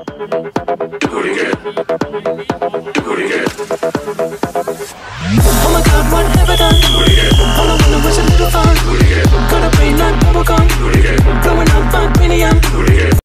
Do it again. Do it again.